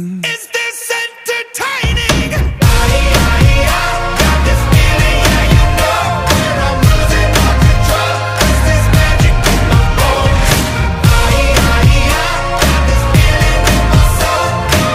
Is this